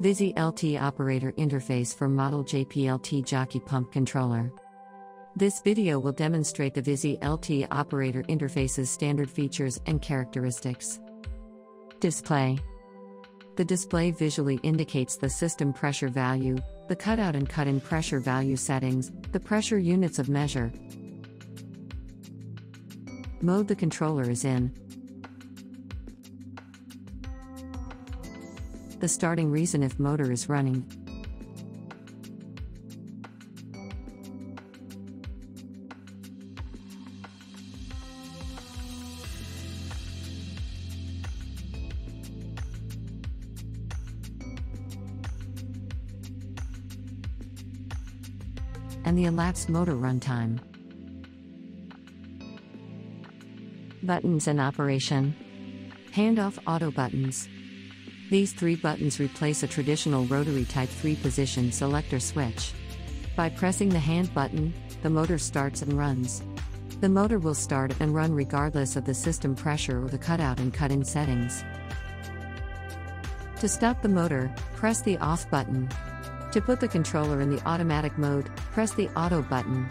ViZiLT Operator Interface for Model JPLT Jockey Pump Controller. This video will demonstrate the ViZiLT Operator Interface's standard features and characteristics. Display The display visually indicates the system pressure value, the cutout and cut in pressure value settings, the pressure units of measure, mode the controller is in, the starting reason if motor is running. And the elapsed motor runtime. Buttons and operation. Handoff auto buttons. These three buttons replace a traditional rotary Type 3 position selector switch. By pressing the hand button, the motor starts and runs. The motor will start and run regardless of the system pressure or the cutout and cut in settings. To stop the motor, press the off button. To put the controller in the automatic mode, press the auto button.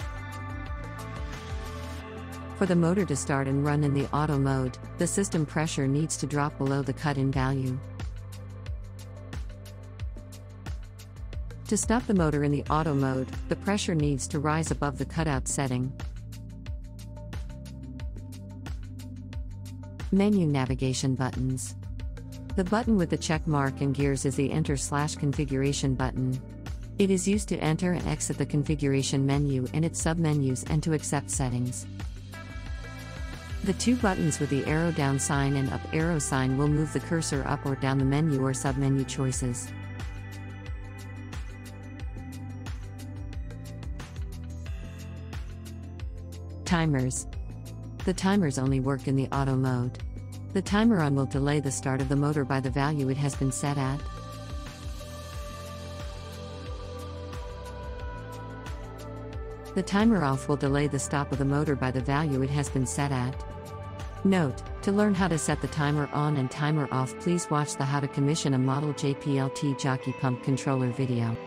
For the motor to start and run in the auto mode, the system pressure needs to drop below the cut in value. To stop the motor in the auto mode, the pressure needs to rise above the cutout setting. Menu navigation buttons. The button with the check mark and gears is the Enter slash configuration button. It is used to enter and exit the configuration menu and its submenus and to accept settings. The two buttons with the arrow down sign and up arrow sign will move the cursor up or down the menu or submenu choices. Timers. The timers only work in the auto mode. The timer on will delay the start of the motor by the value it has been set at. The timer off will delay the stop of the motor by the value it has been set at. Note, to learn how to set the timer on and timer off please watch the How to Commission a Model JPLT Jockey Pump Controller video.